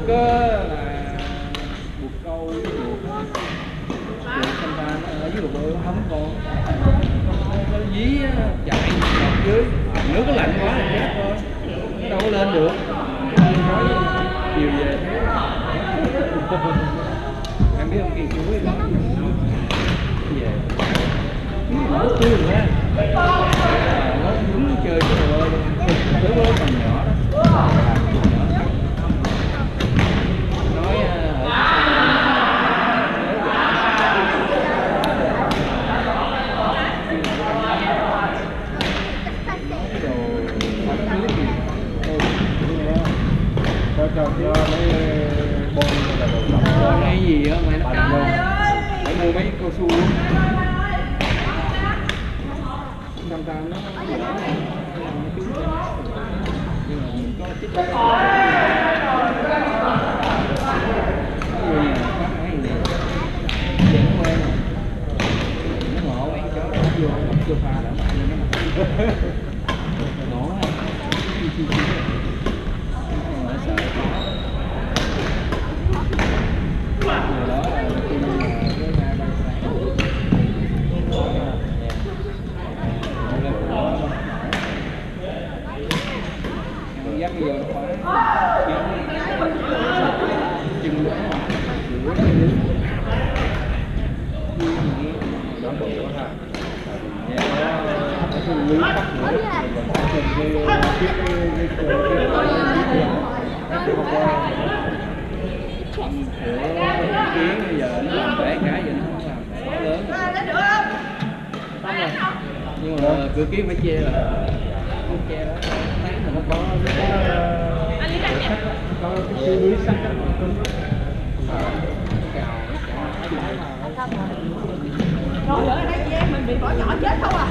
buộc á là buộc câu với buộc buộc thanh ta nó ở dưới bờ bơi hấm con nó dí á, chạy dọc dưới. Nước nó lạnh quá là chết thôi. Nó đâu có lên được. Nói chiều về em biết không? Kỳ chuối đó. Về. Nó tươi rồi á À, nó đúng chơi cái hồ bơi luôn đối với còn nhỏ đó nói ờ, cho cho cho mấy bông là đồ hay gì á mà nó căng luôn phải mua mấy cao su năm tam nó nhưng mà có chích Ui, phát mấy này dễ quen nó ngộ quen chó nó vô mặc chưa pha Ờ, cửa kiến phải che là không che đó tháng là nó có có cái siêu lưới sắt á cào nó cào rồi ở đây chị em mình bị bỏ nhỏ chết không à.